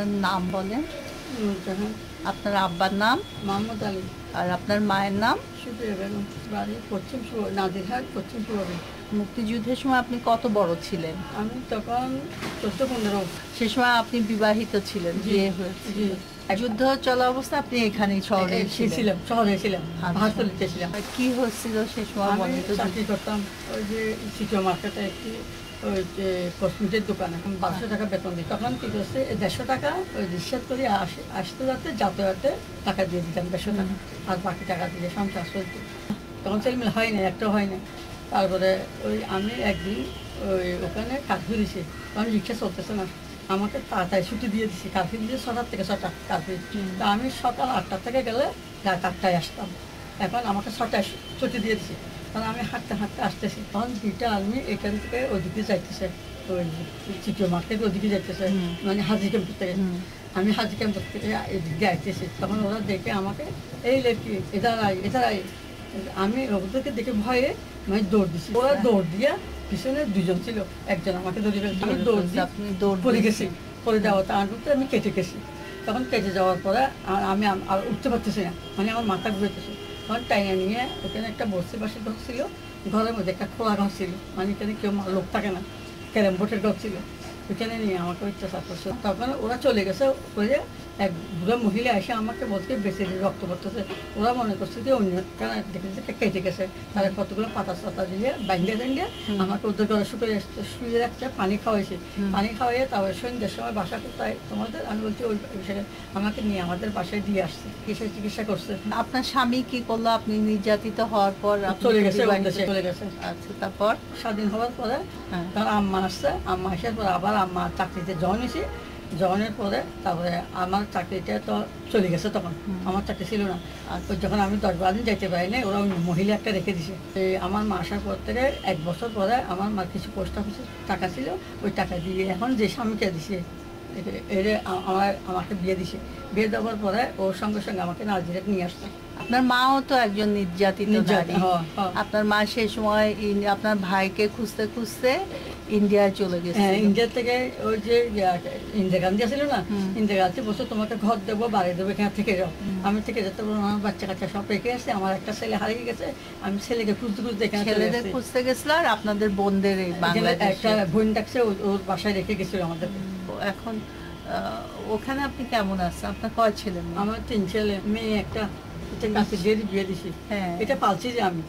আপনার নাম বলেন। আপনার আব্বার নাম? মোহাম্মদ আলী। আর আপনার মায়ের নাম? সুপ্রিয়া বেগম। বাড়ি পশ্চিম সুর নাজিরহাট পশ্চিম সুরবি মুক্তিযুদ্ধের সময় আপনি কত বড় ছিলেন? আমি তখন চোদ্দ পনেরো। সে সময় আপনি বিবাহিত ছিলেন বিয়ে হয়েছে যুদ্ধ চলা অবস্থা আপনি এখানেই শহরে ছিলেন? ছিলাম শহরে ছিলাম আচ্ছা। বাহাত্তরিতে ছিলাম। কি হচ্ছিল সে সময় চাকরি করতাম ওই যে সিটিও মার্কেটে একটি ওই যে কসমেটিক দোকানে বারোশো টাকা বেতন দিই তখন কি করছে এই দেড়শো টাকা ওই রিক্সার করে আসে আসতে যাতে যাতায়াতে টাকা দিয়ে দিতাম দেড়শো টাকা। আর বাকি টাকা দিয়ে সংসার চলতো। তখন ছেলেমেলে হয় না একটাও হয় না তারপরে ওই আমি একদিন ওই ওখানে কারফিউ দিছি। তখন রিক্সা চলতেছে না। আমাকে তাড়াতাড়ি ছুটি দিয়ে দিছি কারফিউ দিয়ে ছটার থেকে ছটা কারফিউ। তা আমি সকাল আটটা থেকে গেলে রাত আটটায় আসতাম। এখন আমাকে ছটায় ছুটি দিয়ে দিছি। কারণ আমি হাঁটতে হাঁটতে আসতেছি। তখন দুইটা আর্মি এখান থেকে ওদিকে যাইতেছে। ওই চিটিও মার্কেট ওদিকে যাইতেছে। মানে হাজি ক্যাম্প থেকে। আমি হাজি ক্যাম্প থেকে এদিকে আইতেছি। তখন ওরা দেখে আমাকে এই লেখি এদার আই এদার আই আমি ওদেরকে দেখে ভয়ে মানে দৌড় দিছি। ওরা দৌড় দিয়া পিছনে দুজন ছিল। একজন আমাকে ধরে ফেলছে আমি দৌড় দিয়ে আপনি দৌড় পড়ে। গেছি। পড়ে যাওয়া তার মধ্যে আমি কেটে গেছি। তখন কেটে যাওয়ার পরে আমি আর উঠতে পারতেছি না। মানে আমার মাথা ঘুরেতেছে তখন টাইনা নিয়ে ওখানে একটা বসে পাশে ঘর ছিল ঘরের মধ্যে একটা খোলা ঘর ছিল। মানে এখানে কেউ লোক থাকে না। ক্যারাম বোর্ডের ঘর ছিল। ওখানে নিয়ে আমাকে অত্যাচার করছে তখন ওরা চলে গেছে করে এক বুড়ো মহিলা এসে আমাকে বলতে বেঁচে দিয়ে রক্ত পড়তেছে। ওরা মনে করছে যে অন্য দেখেছে কেটে গেছে। তারা কতগুলো পাতা সাতা দিয়ে বাইন্দে বাইন্দে আমাকে ওদের ঘরে শুকিয়ে শুয়ে রাখছে পানি খাওয়াইছে। পানি খাওয়াইয়ে তারপরে সন্ধ্যের সময় বাসা কোথায়? তোমাদের? আমি বলছি ওই বিষয়ে আমাকে নিয়ে আমাদের বাসায় দিয়ে আসছে কিসের চিকিৎসা করছে? আপনার স্বামী কি করল? আপনি নির্যাতিত হওয়ার পর চলে গেছে চলে গেছে? আচ্ছা তারপর? স্বাধীন হওয়ার পরে হ্যাঁ। তার আম্মা আসছে আম্মা আসার পরে আবার আম্মা চাকরিতে জয়েন হয়েছি। জয়েনের পরে তারপরে আমার চাকরিটা তো চলে গেছে তখন। আমার চাকরি ছিল না। আর যখন আমি দশ বারো দিন যাইতে পারি না ওরা মহিলা একটা রেখে দিছে। এই আমার মা আসার পর থেকে এক বছর পরে আমার মা কিছু পোস্ট অফিসে টাকা ছিল। ওই টাকা দিয়ে এখন যে স্বামীকে দিছে। আমার আমাকে বিয়ে দিছে। বিয়ে দেওয়ার পরে ওর সঙ্গে সঙ্গে আমাকে নাজিরাট নিয়ে আসছে। আপনার মাও তো একজন নির্যাতিত নারী। আপনার মা সেই সময় আপনার ভাইকে খুঁজতে খুঁজতে ইন্ডিয়ায় চলে গেছে হ্যাঁ ইন্ডিয়া থেকে ওই যে ইন্দিরা গান্ধী ছিল না? ইন্দিরা গান্ধী বলছো তোমাকে ঘর দেবো বাড়ি দেবো এখানে থেকে যাও। আমি থেকে যেতে পারব আমার বাচ্চা কাচ্চা সব রেখে আসছে আমার একটা ছেলে হারিয়ে গেছে আমি ছেলেকে খুঁজতে খুঁজতে এখানে ছেলেদের খুঁজতে গেছিল আর আপনাদের বোনদের একটা বোন ডাকছে ওর বাসায় রেখে গেছিল আমাদেরকে। এখন ওখানে আপনি কেমন আছেন? আপনার কয় ছেলে মেয়ে? আমার তিন ছেলে মেয়ে একটা এটা কাছে দিয়ে বিয়ে দিছি। হ্যাঁ। এটা পালছি যে আমি।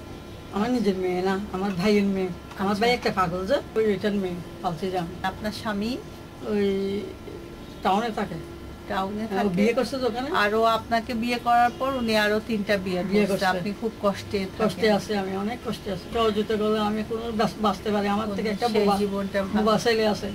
আমার নিজের মেয়ে না আমার ভাইয়ের মেয়ে। আমার ভাই একটা পাগল যে ওই ওইটার মেয়ে পালছি যে আমি। আপনার স্বামী? ওই টাউনে থাকে। টাউনে থাকে। বিয়ে করছে তো ওখানে। আরও আপনাকে বিয়ে করার পর উনি আরও তিনটা বিয়ে বিয়ে করছে। আপনি খুব কষ্টে কষ্টে আছে আমি অনেক কষ্টে আছি। সহযোগিতা করলে আমি কোনো বাঁচতে পারি। আমার থেকে একটা জীবনটা ছেলে আছে।